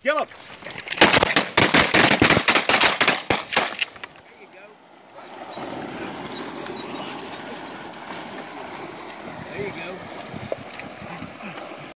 Kill him. There you go.